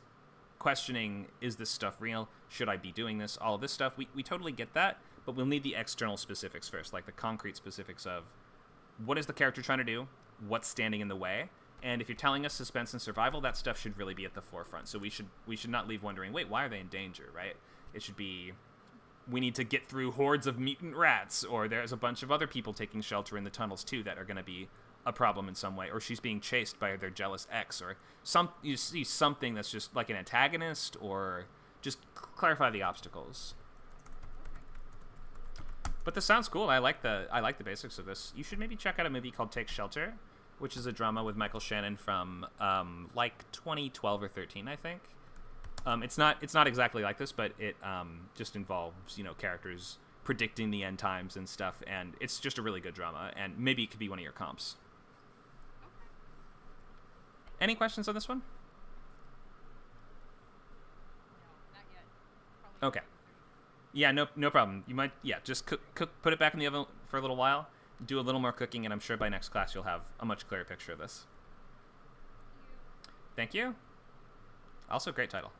questioning is this stuff real? Should I be doing this? All of this stuff, we we totally get that, but we'll need the external specifics first, like the concrete specifics of what is the character trying to do, what's standing in the way, and if you're telling us suspense and survival, that stuff should really be at the forefront. So we should we should not leave wondering, wait, why are they in danger, right? It should be we need to get through hordes of mutant rats, or there's a bunch of other people taking shelter in the tunnels too that are going to be a problem in some way, or she's being chased by their jealous ex, or some you see something that's just like an antagonist, or just clarify the obstacles. But this sounds cool. I like the I like the basics of this. You should maybe check out a movie called Take Shelter, which is a drama with Michael Shannon from um, like 2012 or 13, I think. Um, it's not it's not exactly like this, but it um, just involves you know characters predicting the end times and stuff, and it's just a really good drama. And maybe it could be one of your comps. Any questions on this one? No, not yet. Okay. Yeah, no, no problem. You might, yeah, just cook, cook, put it back in the oven for a little while. Do a little more cooking, and I'm sure by next class you'll have a much clearer picture of this. Thank you. Also, great title.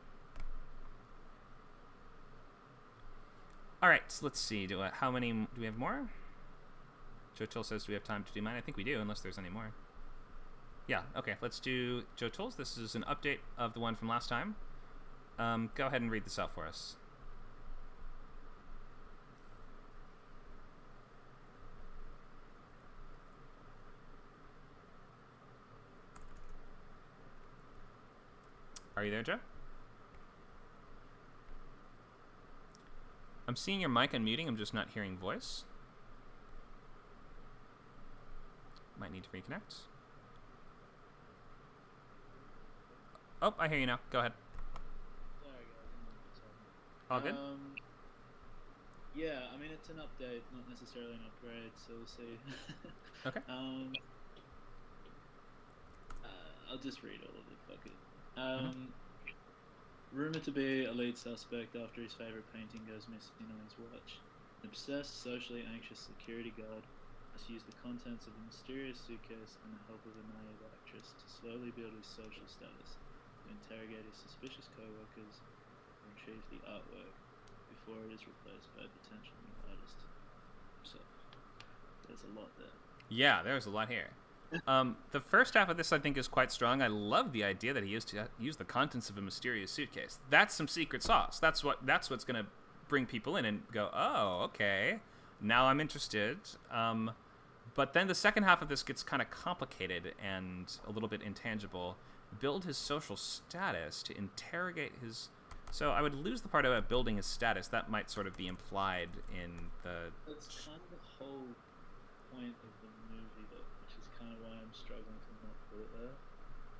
All right, so let's see. Do I, how many do we have more? Jotil says, "Do we have time to do mine?" I think we do, unless there's any more. Yeah, okay, let's do Joe Tools. This is an update of the one from last time. Um, go ahead and read this out for us. Are you there, Joe? I'm seeing your mic unmuting, I'm just not hearing voice. Might need to reconnect. Oh, I hear you now. Go ahead. Sorry guys, I'm not excited. All good? Um, yeah, I mean it's an update, not necessarily an upgrade, so we'll see. Okay. Um, uh, I'll just read all of it. Fuck it. Mm-hmm. Um, rumored to be a lead suspect after his favorite painting goes missing on his watch. An obsessed, socially anxious security guard must use the contents of a mysterious suitcase and the help of a naive actress to slowly build his social status, to interrogate his suspicious co-workers, and retrieve the artwork before it is replaced by a potential new artist himself. There's a lot there. Yeah, there's a lot here. Um, the first half of this, I think, is quite strong. I love the idea that he used to use the contents of a mysterious suitcase. That's some secret sauce. That's what that's what's gonna bring people in and go, oh, okay, now I'm interested. Um, but then the second half of this gets kind of complicated and a little bit intangible. Build his social status to interrogate his. So I would lose the part about building his status. That might sort of be implied in the. That's kind of the whole point of the movie, though, which is kind of why I'm struggling to not put it there.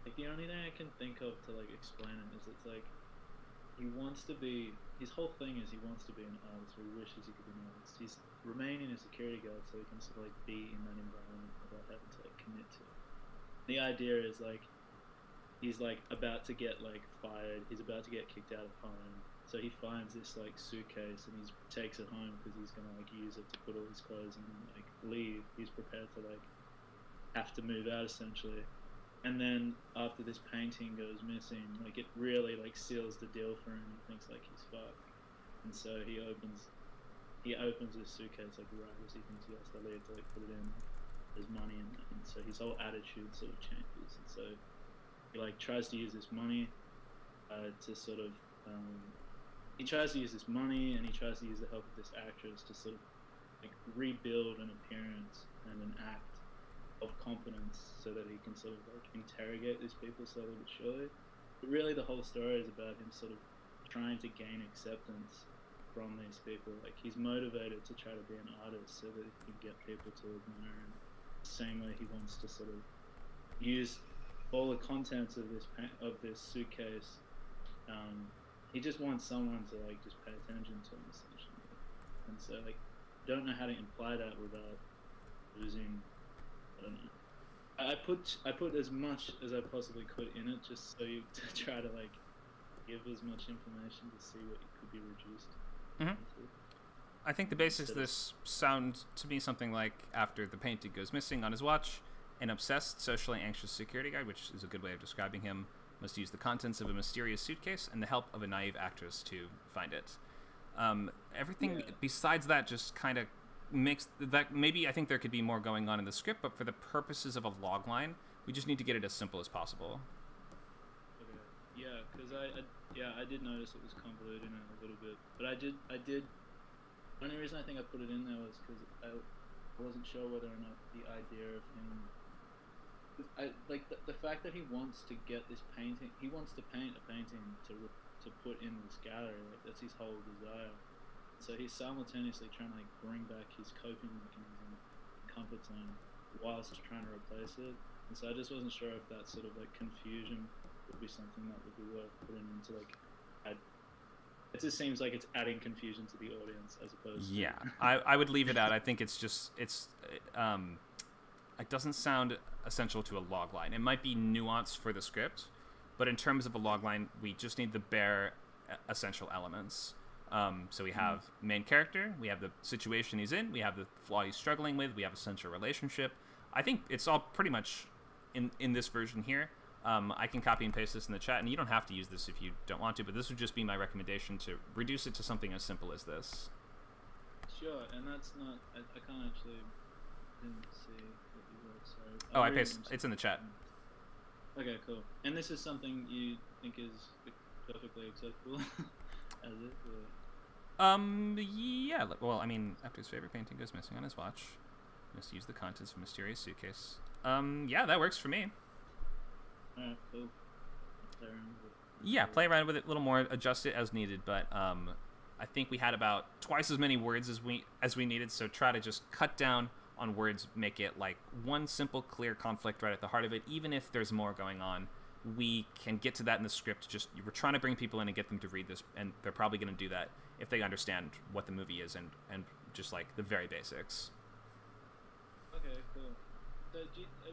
Like the only thing I can think of to like explain it is it's like he wants to be. His whole thing is he wants to be an artist, he wishes he could be an artist. He's remaining a security guard so he can sort of like be in that environment without having to like commit to it. The idea is like he's like about to get like fired. He's about to get kicked out of home. So he finds this like suitcase and he takes it home because he's gonna like use it to put all his clothes in and like leave. He's prepared to like have to move out essentially. And then after this painting goes missing, like it really like seals the deal for him. He thinks like he's fucked, and so he opens he opens his suitcase like right as he thinks he has to leave to like put it in his money and, and so his whole attitude sort of changes and so he like tries to use this money uh, to sort of um, he tries to use this money and he tries to use the help of this actress to sort of like rebuild an appearance and an act of competence so that he can sort of like interrogate these people slowly but surely. But really the whole story is about him sort of trying to gain acceptance from these people. Like he's motivated to try to be an artist so that he can get people to admire him. Same way he wants to sort of use all the contents of this of this suitcase. Um, he just wants someone to like just pay attention to him essentially. And so like don't know how to imply that without losing I don't know. I I put I put as much as I possibly could in it just so you to try to like give as much information to see what could be reduced. Mhm. I think the basics of of- this sound to me something like after the painting goes missing on his watch, an obsessed, socially anxious security guard, which is a good way of describing him, must use the contents of a mysterious suitcase and the help of a naive actress to find it. Um, everything Yeah. besides that just kind of makes that maybe I think there could be more going on in the script, but for the purposes of a log line, we just need to get it as simple as possible. Okay. Yeah, because I, I yeah I did notice it was convoluted in it a little bit, but I did I did. The only reason I think I put it in there was because I wasn't sure whether or not the idea of him. I like the, the fact that he wants to get this painting. He wants to paint a painting to to put in this gallery. Like that's his whole desire. So he's simultaneously trying to like bring back his coping mechanism, and comfort zone, whilst trying to replace it. And so I just wasn't sure if that sort of like confusion would be something that would be worth putting into like add it just seems like it's adding confusion to the audience as opposed to Yeah, I, I would leave it out. I think it's just it's um, it doesn't sound essential to a log line. It might be nuanced for the script, but in terms of a log line, we just need the bare essential elements. Um, so we have main character, we have the situation he's in, we have the flaw he's struggling with, we have a central relationship. I think it's all pretty much in in this version here. Um, I can copy and paste this in the chat, and you don't have to use this if you don't want to. But this would just be my recommendation to reduce it to something as simple as this. Sure, and that's not I, I can't actually didn't see what you wrote, sorry. Oh, I read paste. them It's in the chat. Okay, cool. And this is something you think is perfectly acceptable as it? Or... Um, yeah. Well, I mean, after his favorite painting goes missing on his watch, he must use the contents of a mysterious suitcase. Um, yeah, that works for me. Alright, cool. Play around with it. Yeah, play around with it a little more, adjust it as needed. But um, I think we had about twice as many words as we as we needed. So try to just cut down on words, make it like one simple, clear conflict right at the heart of it. Even if there's more going on, we can get to that in the script. Just we're trying to bring people in and get them to read this, and they're probably going to do that if they understand what the movie is and and just like the very basics. Okay, cool. So, do you, uh,